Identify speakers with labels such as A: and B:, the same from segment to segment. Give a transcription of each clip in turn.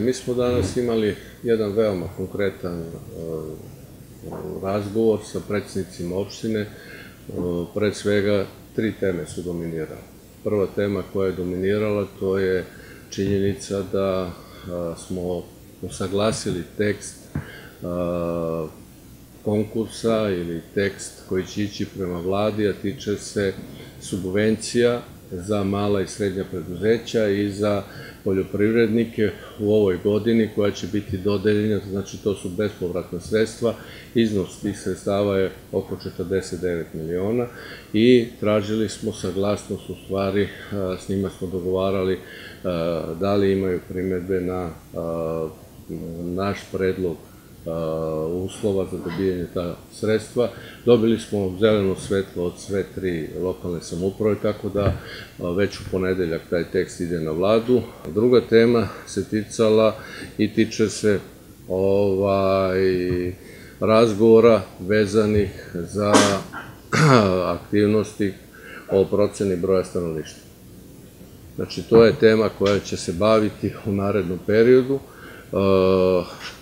A: mi smo danas imali jedan veoma konkretan e, razgovor sa predsjednicima opštine. E, Pred svega tri teme su dominirale. Prva tema koja je dominirala to je činjenica da e, smo usaglasili tekst konkursa ili tekst koji će ići prema vladi, a tiče se subvencija za mala i srednja preduzeća i za poljoprivrednike u ovoj godini koja će biti dodeljena, znači to su bespovratna sredstva, iznos tih sredstava je oko 49 miliona i tražili smo saglasnost, u stvari s njima smo dogovarali da li imaju primetbe na naš predlog uslova za dobijanje ta sredstva. Dobili smo zeleno svetlo od sve tri lokalne samuprave, tako da već u ponedeljak taj tekst ide na vladu. Druga tema se ticala i tiče se ovaj, razgovora vezanih za aktivnosti o proceni broja stanovništva. Znači, to je tema koja će se baviti u narednom periodu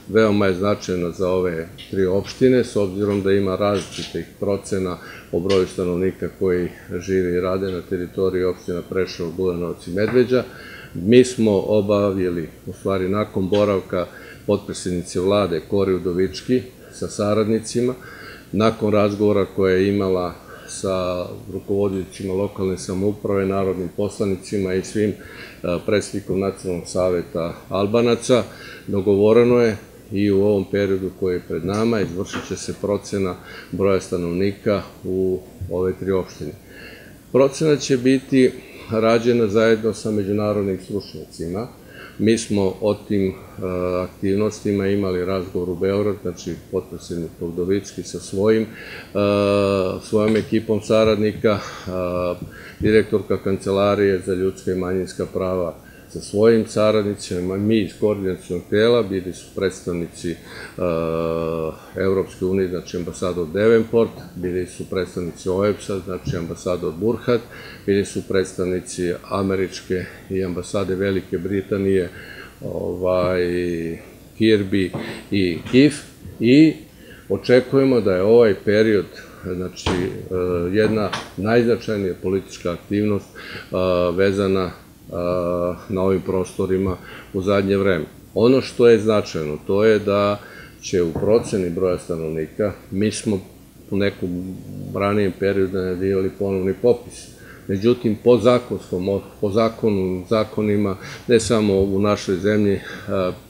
A: veoma je značajna za ove tri opštine, s obzirom da ima različitih procena o broju stanovnika koji žive i rade na teritoriji opština Prešov, Bulanovac i Medveđa. Mi smo obavili, u stvari nakon boravka potpredsjednice vlade Kori Udovički sa saradnicima, nakon razgovora koje je imala sa rukovoditeljima lokalne samouprave, narodnim poslanicima i svim predstavnikom Nacionalnog saveta Albanaca, dogovoreno je i u ovom periodu koji je pred nama izvršit će se procena broja stanovnika u ove tri opštine. Procena će biti rađena zajedno sa međunarodnim stručnjacima. Mi smo o tim e, aktivnostima imali razgovor u Beograd, znači potpredsjednik Povdovicki sa svojim, e, svojom ekipom saradnika, e, direktorka Kancelarije za ljudska i manjinska prava sa svojim saradnicima, mi iz koordinacijnog tela, bili su predstavnici uh, Evropske unije, znači ambasador Devenport, bili su predstavnici OEPS-a, znači ambasador Burhat, bili su predstavnici Američke i ambasade Velike Britanije, ovaj, Kirby i KIF i očekujemo da je ovaj period znači uh, jedna najznačajnija politička aktivnost uh, vezana na ovim prostorima u zadnje vreme. Ono što je značajno, to je da će u proceni broja stanovnika, mi smo u nekom ranijem periodu nadijali ponovni popis. Međutim, po zakonskom, po zakonu, zakonima, ne samo u našoj zemlji,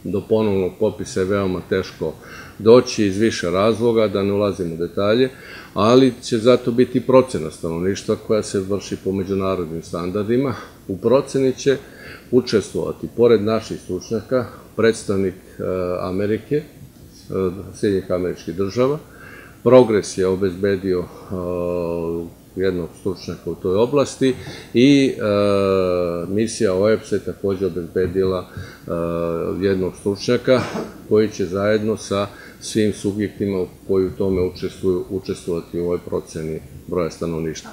A: do ponovnog popisa je veoma teško doći iz više razloga, da ne ulazim u detalje, ali će zato biti procena stanovništva koja se vrši po međunarodnim standardima. U proceni će učestvovati, pored naših stručnjaka, predstavnik Amerike, Sjednjih američkih država, Progres je obezbedio jednog stručnjaka u toj oblasti i misija OEPS je takođe obezbedila jednog stručnjaka koji će zajedno sa svim subjektima koji u tome učestvuju učestvovati u ovoj proceni broja stanovništva.